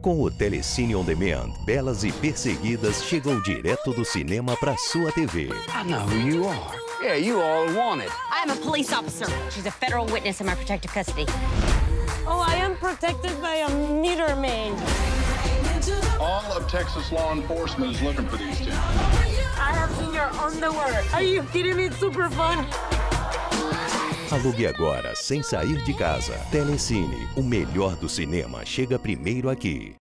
Com o Telecine On Demand, Belas e Perseguidas chegam direto do cinema para sua TV. I know who you are. Yeah, you all wanted. I'm a police officer. She's a federal witness in my protective custody. Oh, I am protected by a meter maid. All of Texas law enforcement is looking for these two. I have seen your underwear. Are you kidding me? It's super fun. Alugue agora sem sair de casa. Telecine, o melhor do cinema chega primeiro aqui.